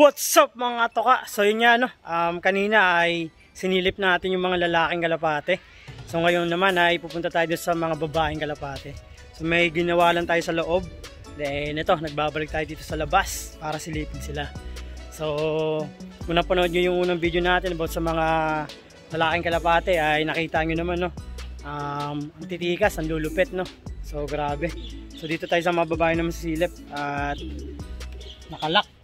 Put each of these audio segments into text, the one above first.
What's up mga toka? So yun nga no, um, kanina ay sinilip natin yung mga lalaking kalapate. So ngayon naman ay pupunta tayo sa mga babaeng kalapate. So may ginawa lang tayo sa loob. Then ito, nagbabalik tayo dito sa labas para silipin sila. So kung napanood nyo yung unang video natin about sa mga lalaking kalapate ay nakita nyo naman no. Um, ang titikas, ang lulupit no. So grabe. So dito tayo sa mga babae naman silip at nakalak.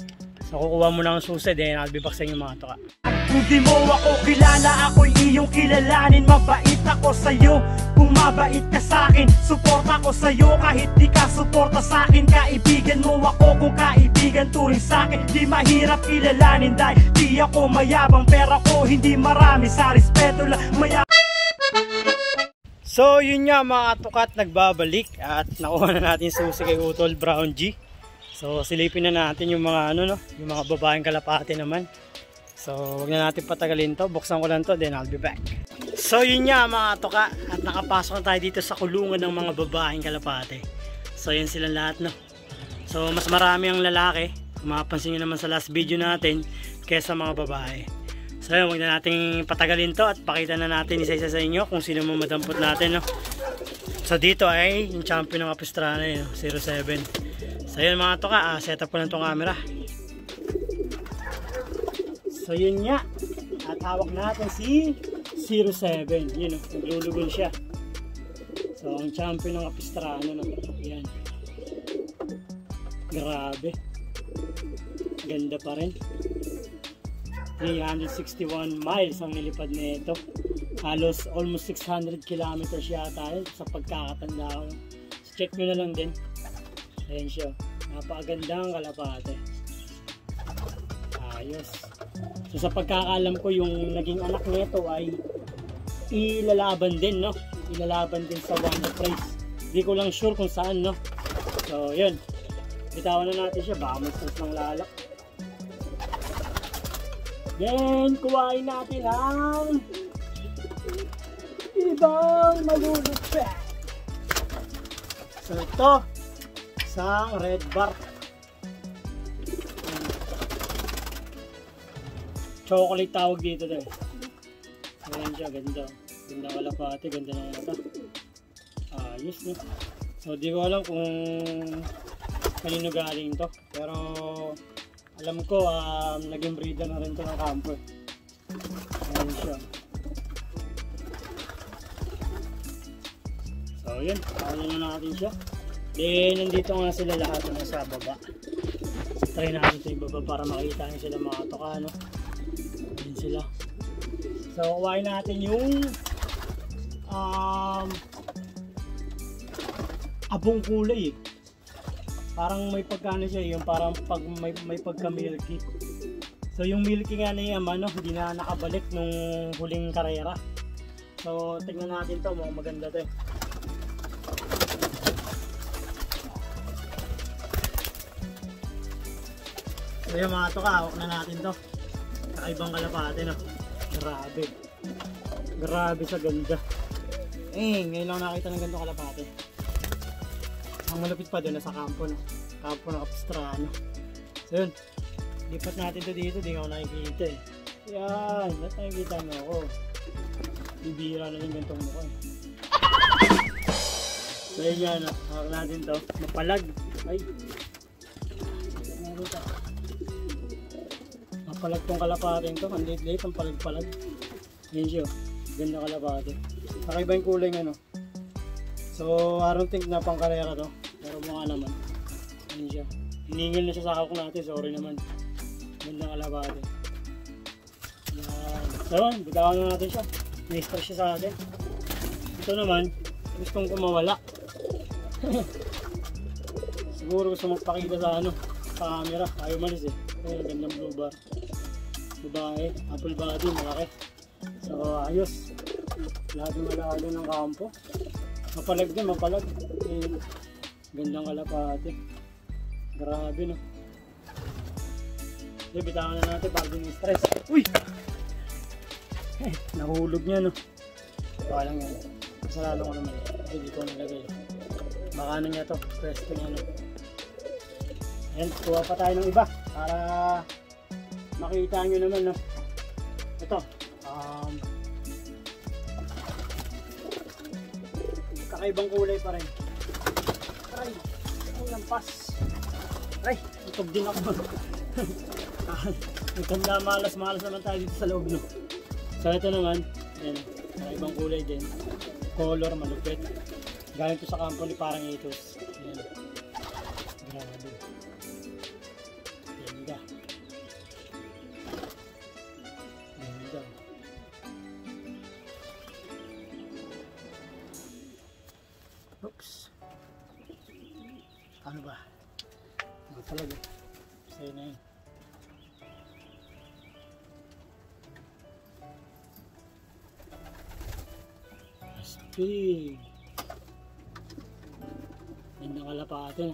So kukuha mo ng susi then I'll be back sa inyo mga toka. Kung di mo ako kilala, ako'y iyong kilalanin. Mabait ako sa'yo, kung mabait ka sa'kin. Suporta ko sa'yo kahit di ka suporta sa'kin. Kaibigan mo ako kung kaibigan turing sa'kin. Di mahirap kilalanin dahil di ako mayabang. Pera ko hindi marami sa respeto lang. Mayabang So yun nga mga tukat nagbabalik. At nakuha na natin susi kay Utol Brown G. So silipin na natin yung mga ano no, yung mga babaeng kalapate naman. So wag na natin patagalin to, buksan ko lang to then I'll be back. So yun nga mga tuka at nakapasok na tayo dito sa kulungan ng mga babaeng kalapate. So yun sila lahat no. So mas marami ang lalaki, mapapansin nyo naman sa last video natin kaysa mga babae. So yun, huwag na natin patagalin to at pakita na natin isa-isa sa inyo kung sino mo madampot natin no. So dito ay yung champion ng Apistrana yun, 07. So yun mga toka, ah, set up ko lang itong camera. So yun nga, at hawak natin si 07. Yun o, naglulugon siya. So ang champion ng Apistrana no. Yan. Grabe. Ganda pa rin. 361 miles ang nilipad na ito. Halos almost 600 kilometers yata yun sa pagkakatanda ko. So check nyo na lang din. Ayan siya. Napakagandang kalapate. Ayos. So sa pagkakalam ko yung naging anak nito ay ilalaban din no. Ilalaban din sa Wonder Prize. Hindi ko lang sure kung saan no. So yun. Bitawan na natin siya. Baka stress ng lalak. Then, kuhain natin ang ibang malulupet. So, ito, isang red bar. Chocolate tawag dito daw. Ayan siya, ganda. Ganda kalapati, ganda ng mata. Ayos no. So, di ko alam kung kanino galing to. Pero, alam ko, um, naging breeder na rin to ng campo. eh. Ayan siya. So, yun. Kaya na natin siya. Then, nandito nga sila lahat na sa baba. Try natin ito yung baba para makita nyo sila mga toka, no? Ayan sila. So, kuhain natin yung um, abong kulay eh. Parang may pagkano siya, yung parang pag may, may pagka milky. So yung milky nga na yung ano, hindi na nakabalik nung huling karera. So tingnan natin to, mukhang maganda to eh. So yung mga to hawak na natin to. Kakaibang kalapate no. Grabe. Grabe sa ganda. Eh, ngayon lang nakita ng ganito kalapate. Ang malapit pa doon nasa kampo no. Kampo ng Capistrano. So yun. Lipat natin to dito, di ako nakikita eh. Yan, ba't nakikita mo ako? Bibira na yung gantong mukha eh. So yun yan, hawak natin to. Mapalag. Ay. Mapalag tong kalapating to. Ang liit-liit, ang palag-palag. Yan siya. Ganda kalapate. Kakaiba yung kulay ano. So, I don't think na pang karera to. Pero mukha naman. Ano siya. Na siya sa hawak natin. Sorry naman. Gandang kalabate. Yan. So, yun. Bitawan na natin siya. May-stress siya sa atin. Ito naman, gustong kumawala. Siguro gusto magpakita sa ano, sa camera. Ayaw malis eh. Ayun, gandang blue bar. Babae, apple body, malaki. So, ayos. Lahat ng malalo ng kampo. Mapalag din, mapalag. Eh, gandang kalapate. Grabe no. Okay, bitawan na natin para din stress. Uy! Eh, nahulog niya no. Baka lang yan. Kasalanan ko naman. Kasi dito ko nilagay. Baka ano niya to. Pwesto niya no. Ayan, kuha pa tayo ng iba. Para makita nyo naman no? Ito. Um, kakaibang kulay pa rin. Aray ang lampas aray utog din ako. Nagtanda malas malas naman tayo dito sa loob no? So ito naman. Yan kakaibang kulay din. Color malupit. Galing to sa ni parang itos yan grabe. Ganda ganda ano talaga. Sa'yo na yun. Astig ganda kalapate.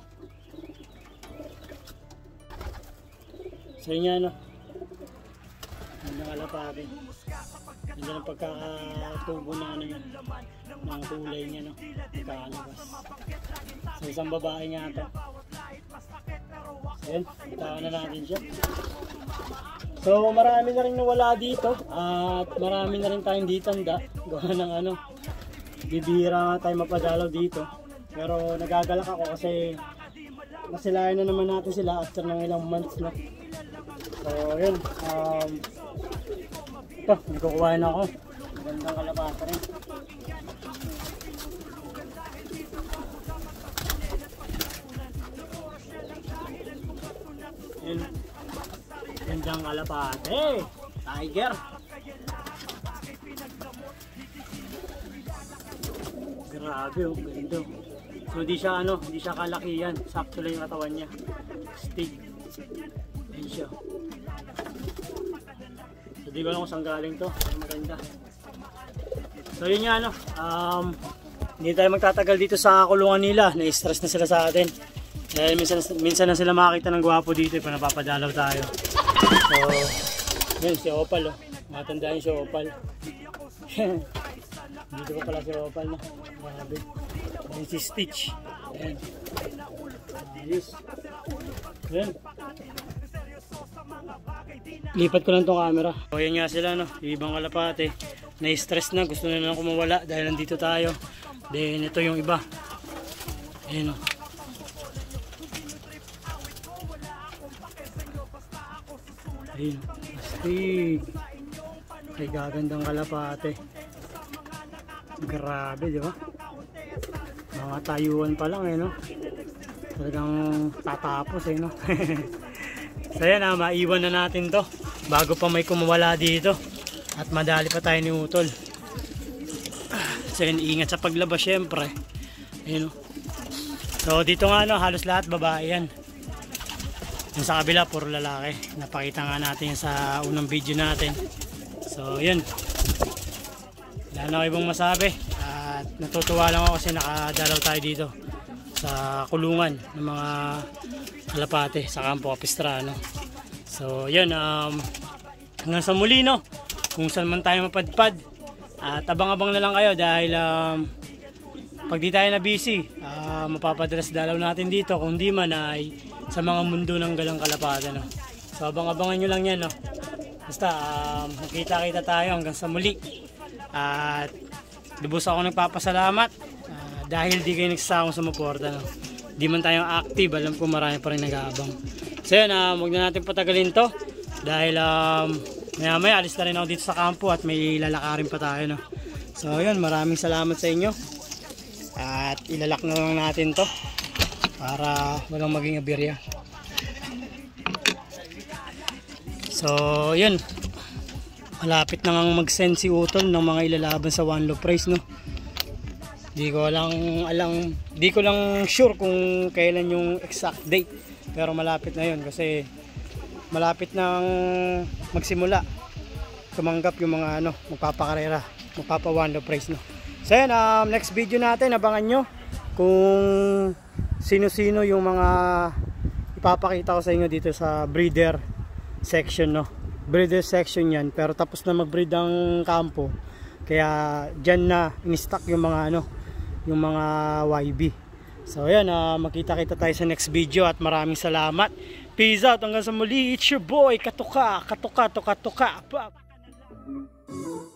Sa'yo niya ano ganda kalapate. Ganda ng pagkakatubo na ano yun ng kulay niya no? Pagkakalabas. Sa isang babae nga to Ayan, bitawan na natin siya. So marami na rin nawala dito at marami na rin tayong ditanda. Gawa ng ano, bibihira nga tayo mapadalaw dito. Pero nagagalak ako kasi masilayan na naman natin sila after ng ilang months na. So yun, um, ito, nagkukuha na ako. Magandang kalabasa rin. Gandang kalapate. Tiger. Grabe oh, ganda. So di siya ano, di siya kalakihan. Sakto lang yung katawan niya. Stick. Ayun siya. So di ko alam kung saan galing to. Pero maganda. So yun nga ano, um, hindi tayo magtatagal dito sa kulungan nila. Na-stress na sila sa atin. Dahil minsan, minsan na sila makakita ng gwapo dito, eh, pa napapadalaw tayo. So, yun, si Opal, oh. Matandaan si Opal. dito pa pala si Opal, no? Grabe. Ayan si Stitch. Ayan. Ayos. Ayan. Lipat ko lang tong camera. So, ayan nga sila, no? Ibang kalapate. Na-stress na. Gusto na lang kumawala dahil nandito tayo. Then, ito yung iba. Ayan, no? Ayun, astig. Ay, gagandang kalapate. Grabe, di ba? Mga tayuan pa lang eh, no? Talagang tatapos eh, no? so yan ah, maiwan na natin to. Bago pa may kumawala dito. At madali pa tayo ni Utol. So yun, ingat sa paglabas syempre. Ayun, no? So dito nga, no, halos lahat babae yan. Yung sa kabila, puro lalaki. Napakita nga natin sa unang video natin. So, yun. Wala na ibang masabi. At natutuwa lang ako kasi nakadalaw tayo dito sa kulungan ng mga kalapate sa Campo Capistrano. So, yun. Um, hanggang sa muli, no? Kung saan man tayo mapadpad. At abang-abang na lang kayo dahil um, pag di tayo na busy, uh, mapapadres dalaw natin dito. Kung di man ay sa mga mundo ng galang kalapatan. No? So abang-abangan nyo lang yan. No? Basta um, makita-kita tayo hanggang sa muli. At lubos ako nagpapasalamat uh, dahil di kayo nagsasawang sumuporta. No? Di man tayo active, alam ko marami pa rin nag-aabang. So yun, uh, huwag na natin patagalin to dahil um, maya maya alis na rin ako dito sa kampo at may lalakarin pa tayo. No? So yun, maraming salamat sa inyo. At ilalak na lang natin to para walang maging aberya so yun. Malapit na ngang mag-send si Utol ng mga ilalaban sa one low price no? Di ko lang alam di ko lang sure kung kailan yung exact date. Pero malapit na yun kasi malapit nang magsimula. Tumanggap yung mga ano magpapakarera magpapa one low price no? So yan um, next video natin abangan nyo kung sino-sino yung mga ipapakita ko sa inyo dito sa breeder section no? Breeder section yan pero tapos na mag-breed ang kampo. Kaya dyan na in-stock yung mga ano yung mga YB so yan uh, makita kita tayo sa next video at maraming salamat. Peace out. Hanggang sa muli. It's your boy, Katuka, Katuka, Tuka, Tuka. Pa-